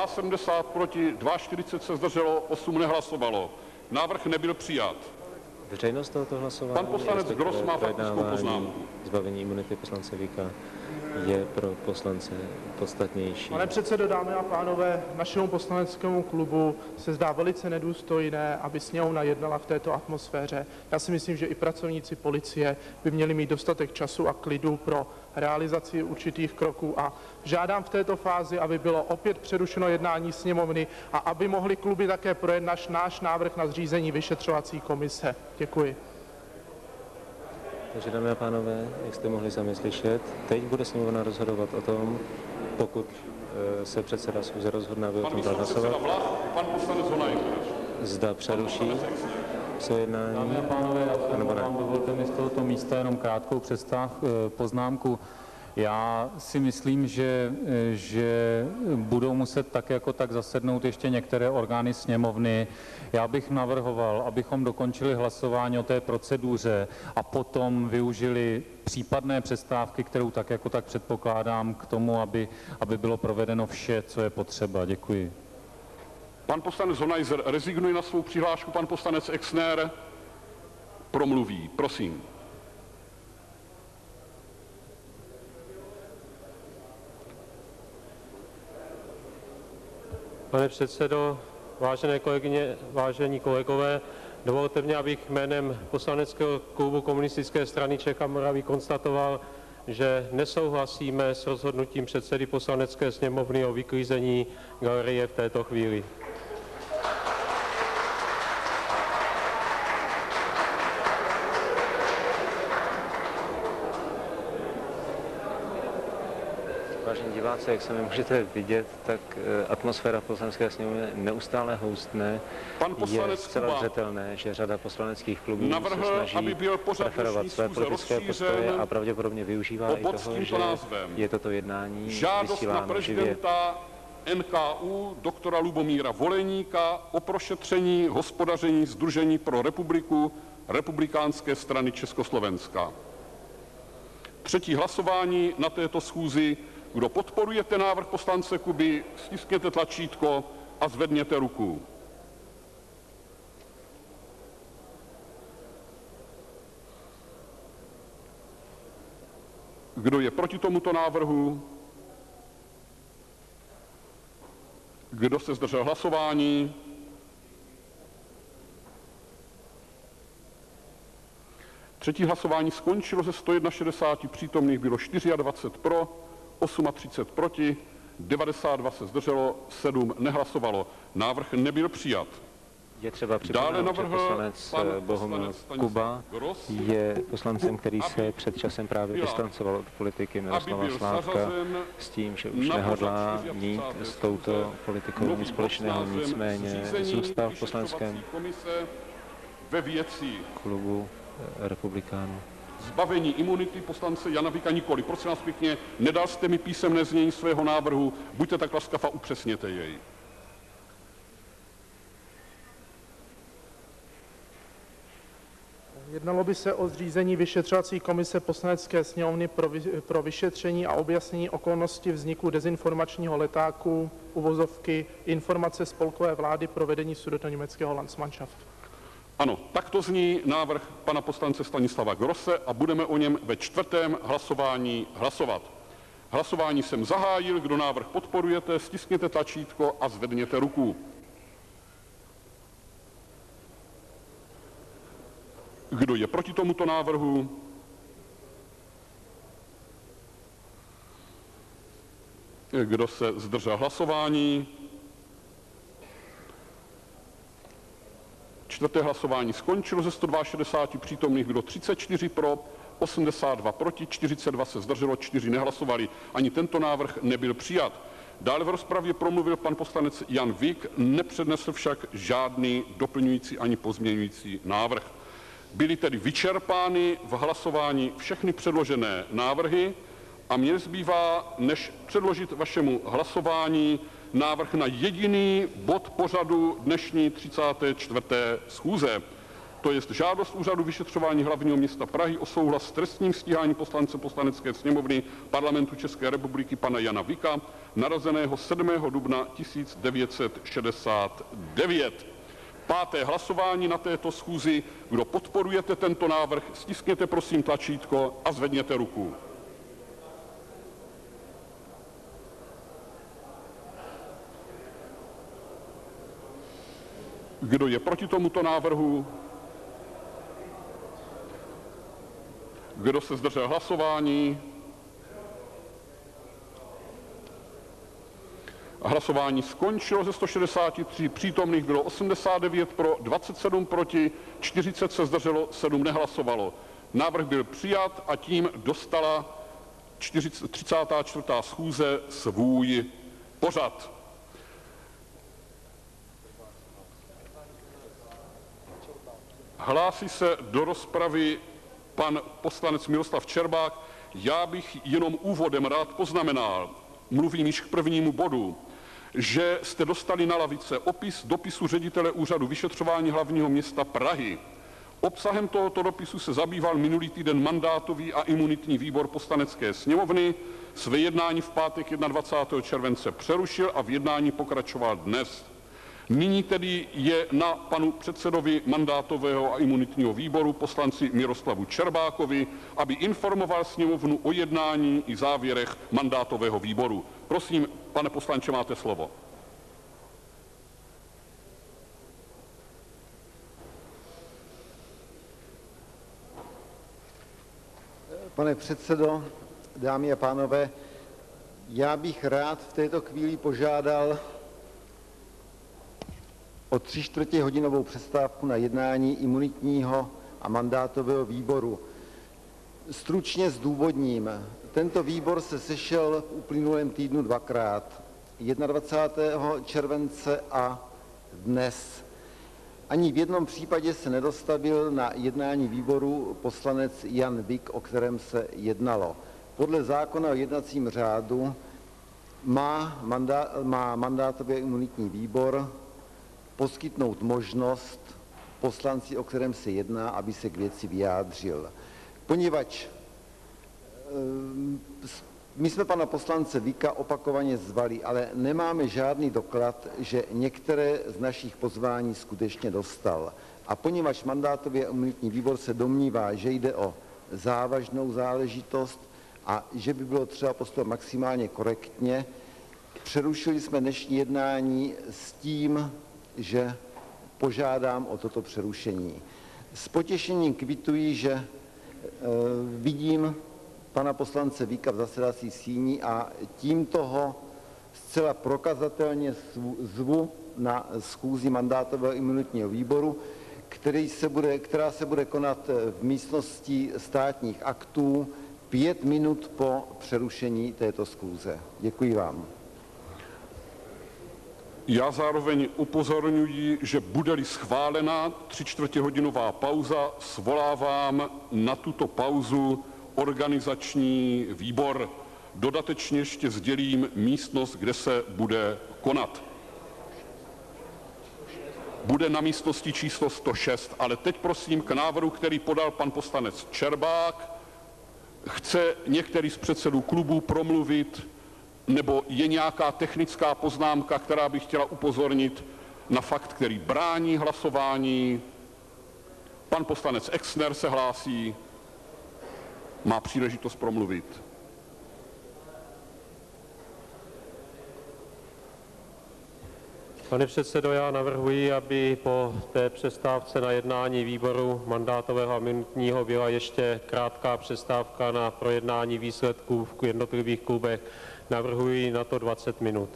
72 proti, 42 se zdrželo, 8 nehlasovalo. Návrh nebyl přijat. Veřejnost tohoto hlasování, Pan poslanec Gross má faktickou poznámku. Zbavení imunity poslance Víka je pro poslance podstatnější. Pane předsedo, dámy a pánové, našemu poslaneckému klubu se zdá velice nedůstojné, aby sněmovna jednala v této atmosféře. Já si myslím, že i pracovníci policie by měli mít dostatek času a klidu pro realizaci určitých kroků a žádám v této fázi, aby bylo opět přerušeno jednání sněmovny a aby mohli kluby také projednat náš návrh na zřízení vyšetřovací komise. Děkuji. Takže dámy a pánové, jak jste mohli sami slyšet, teď bude sněmovna rozhodovat o tom, pokud eh, se předseda schůze rozhodne, aby o tom dal hlasovat, Vlach, pan poslanec Honaj. zda přeruší své jednání, Dámy a pánové, nebo ne. vám dovolte mi z tohoto místa jenom krátkou představ, eh, poznámku. Já si myslím, že, že budou muset tak jako tak zasednout ještě některé orgány sněmovny. Já bych navrhoval, abychom dokončili hlasování o té proceduře a potom využili případné přestávky, kterou tak jako tak předpokládám k tomu, aby, aby bylo provedeno vše, co je potřeba. Děkuji. Pan poslanec Honajzer rezignuje na svou přihlášku, pan poslanec Exner promluví. Prosím. Pane předsedo, vážené kolegyně, vážení kolegové, dovolte mě, abych jménem poslaneckého klubu komunistické strany Čech a Moravy konstatoval, že nesouhlasíme s rozhodnutím předsedy poslanecké sněmovny o vyklízení galerie v této chvíli. Diváci, jak sami můžete vidět, tak eh, atmosféra v poslanecké sněmovně neustále houstne. Pan Je poslanec zcela Kuba zřetelné, že řada poslaneckých klubů navrhl, se snaží aby byl preferovat své politické postoje a pravděpodobně využívá i toho, že názvem. je toto jednání Žádost na vysíláno živě. prezidenta NKU doktora Lubomíra Voleníka o prošetření hospodaření Združení pro republiku Republikánské strany Československa. Třetí hlasování na této schůzi. Kdo podporujete návrh poslance Kuby, stiskněte tlačítko a zvedněte ruku. Kdo je proti tomuto návrhu? Kdo se zdržel hlasování? Třetí hlasování skončilo ze 161 přítomných, bylo 24 pro, 38 proti, 92 se zdrželo, 7 nehlasovalo. Návrh nebyl přijat. Je třeba Dále připomenout, že navrhl poslanec pan eh, Bohumil poslanec Stanislav Kuba je poslancem, který se před časem právě byla- distancoval od politiky Miroslava Slávka s tím, že už nehodlá mít 34. s touto politikou nic společného, nicméně zůstal v poslaneckém ve věci klubu eh, republikánů. Zbavení imunity poslance Jana Vika nikoli. Prosím vás pěkně, nedal jste mi písemné znění svého návrhu, buďte tak laskav a upřesněte jej. Jednalo by se o zřízení vyšetřovací komise poslanecké sněmovny pro, vy, pro vyšetření a objasnění okolnosti vzniku dezinformačního letáku, uvozovky, informace spolkové vlády pro vedení sudetoněmeckého Landsmannschaftu. Ano, takto zní návrh pana poslance Stanislava Grosse a budeme o něm ve čtvrtém hlasování hlasovat. Hlasování jsem zahájil, kdo návrh podporujete, stiskněte tlačítko a zvedněte ruku. Kdo je proti tomuto návrhu? Kdo se zdržel hlasování? Čtvrté hlasování skončilo ze 162 přítomných, bylo 34 pro, 82 proti, 42 se zdrželo, 4 nehlasovali. Ani tento návrh nebyl přijat. Dále v rozpravě promluvil pan poslanec Jan Vik, nepřednesl však žádný doplňující ani pozměňující návrh. Byly tedy vyčerpány v hlasování všechny předložené návrhy a mě zbývá, než předložit vašemu hlasování návrh na jediný bod pořadu dnešní 34. schůze. To je žádost úřadu vyšetřování hlavního města Prahy o souhlas s trestním stíháním poslance poslanecké sněmovny parlamentu České republiky pana Jana Vika, narozeného 7. dubna 1969. Páté hlasování na této schůzi. Kdo podporujete tento návrh, stiskněte prosím tlačítko a zvedněte ruku. Kdo je proti tomuto návrhu? Kdo se zdržel hlasování? Hlasování skončilo ze 163 přítomných, bylo 89 pro, 27 proti, 40 se zdrželo, 7 nehlasovalo. Návrh byl přijat a tím dostala 40, 34. schůze svůj pořad. Hlásí se do rozpravy pan poslanec Miroslav Čerbák. Já bych jenom úvodem rád poznamenal, mluvím již k prvnímu bodu, že jste dostali na lavice opis dopisu ředitele úřadu vyšetřování hlavního města Prahy. Obsahem tohoto dopisu se zabýval minulý týden mandátový a imunitní výbor poslanecké sněmovny. Své jednání v pátek 21. července přerušil a v jednání pokračoval dnes. Nyní tedy je na panu předsedovi mandátového a imunitního výboru poslanci Miroslavu Čerbákovi, aby informoval sněmovnu o jednání i závěrech mandátového výboru. Prosím, pane poslanče, máte slovo. Pane předsedo, dámy a pánové, já bych rád v této chvíli požádal o tři čtvrtě hodinovou přestávku na jednání imunitního a mandátového výboru. Stručně zdůvodním. Tento výbor se sešel v uplynulém týdnu dvakrát, 21. července a dnes. Ani v jednom případě se nedostavil na jednání výboru poslanec Jan Vik, o kterém se jednalo. Podle zákona o jednacím řádu má, mandá, má mandátově imunitní výbor poskytnout možnost poslanci, o kterém se jedná, aby se k věci vyjádřil. Poněvadž eh, my jsme pana poslance Vika opakovaně zvali, ale nemáme žádný doklad, že některé z našich pozvání skutečně dostal. A poněvadž mandátově imunitní výbor se domnívá, že jde o závažnou záležitost a že by bylo třeba postupovat maximálně korektně, přerušili jsme dnešní jednání s tím, že požádám o toto přerušení. S potěšením kvituji, že e, vidím pana poslance Víka v zasedací síni a tímto ho zcela prokazatelně zvu na schůzi mandátového imunitního výboru, který se bude, která se bude konat v místnosti státních aktů pět minut po přerušení této schůze. Děkuji vám. Já zároveň upozorňuji, že bude-li schválena tři čtvrtě hodinová pauza, svolávám na tuto pauzu organizační výbor. Dodatečně ještě sdělím místnost, kde se bude konat. Bude na místnosti číslo 106, ale teď prosím k návrhu, který podal pan poslanec Čerbák. Chce některý z předsedů klubů promluvit nebo je nějaká technická poznámka, která by chtěla upozornit na fakt, který brání hlasování. Pan poslanec Exner se hlásí, má příležitost promluvit. Pane předsedo, já navrhuji, aby po té přestávce na jednání výboru mandátového a minutního byla ještě krátká přestávka na projednání výsledků v jednotlivých klubech Navrhuji na to 20 minut.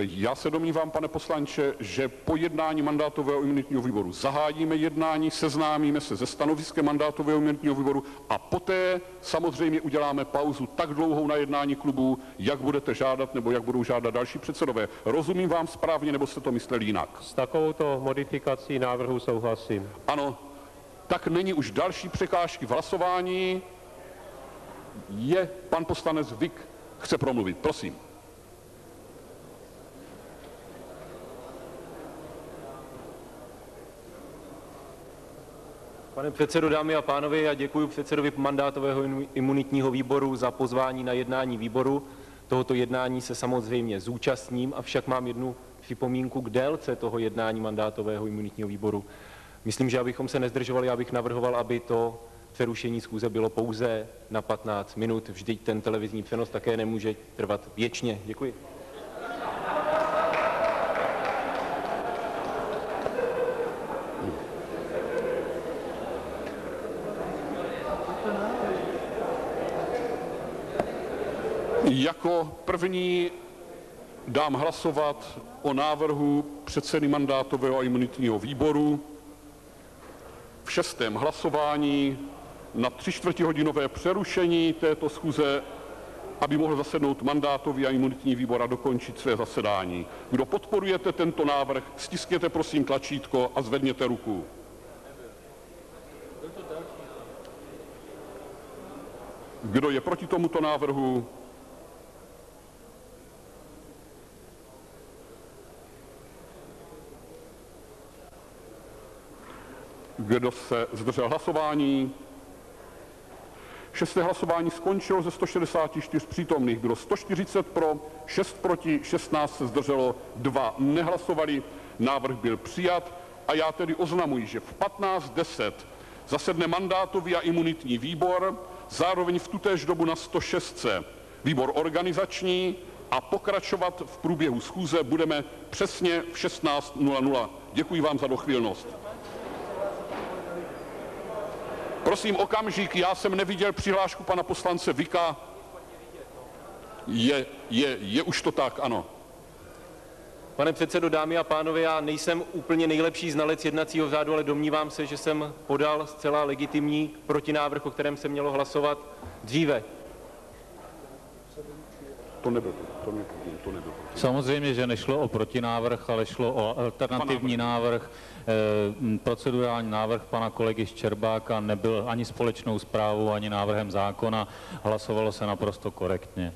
Já se domnívám, pane poslanče, že po jednání mandátového imunitního výboru zahájíme jednání, seznámíme se ze stanoviskem mandátového imunitního výboru a poté samozřejmě uděláme pauzu tak dlouhou na jednání klubu, jak budete žádat nebo jak budou žádat další předsedové. Rozumím vám správně, nebo jste to mysleli jinak? S takovouto modifikací návrhu souhlasím. Ano, tak není už další překážky v hlasování je pan poslanec Vik, chce promluvit. Prosím. Pane předsedo, dámy a pánové, já děkuji předsedovi mandátového imunitního výboru za pozvání na jednání výboru. Tohoto jednání se samozřejmě zúčastním, avšak mám jednu připomínku k délce toho jednání mandátového imunitního výboru. Myslím, že abychom se nezdržovali, já bych navrhoval, aby to přerušení schůze bylo pouze na 15 minut. Vždyť ten televizní přenos také nemůže trvat věčně. Děkuji. Jako první dám hlasovat o návrhu předsedy mandátového a imunitního výboru. V šestém hlasování na tři čtvrtihodinové přerušení této schůze, aby mohl zasednout mandátový a imunitní výbor a dokončit své zasedání. Kdo podporujete tento návrh, stiskněte prosím tlačítko a zvedněte ruku. Kdo je proti tomuto návrhu? Kdo se zdržel hlasování? Šesté hlasování skončilo ze 164 přítomných. Bylo 140 pro, 6 proti, 16 se zdrželo, 2 nehlasovali. Návrh byl přijat a já tedy oznamuji, že v 15.10 zasedne mandátový a imunitní výbor, zároveň v tutéž dobu na 106 výbor organizační a pokračovat v průběhu schůze budeme přesně v 16.00. Děkuji vám za dochvilnost. Prosím okamžik, já jsem neviděl přihlášku pana poslance Vika. Je, je, je už to tak, ano. Pane předsedo, dámy a pánové, já nejsem úplně nejlepší znalec jednacího řádu, ale domnívám se, že jsem podal zcela legitimní protinávrh, o kterém se mělo hlasovat dříve. To nebyl, to, nebyl, to nebyl. Samozřejmě, že nešlo o protinávrh, ale šlo o alternativní návrh. Eh, Procedurální návrh pana kolegy Ščerbáka nebyl ani společnou zprávou, ani návrhem zákona. Hlasovalo se naprosto korektně.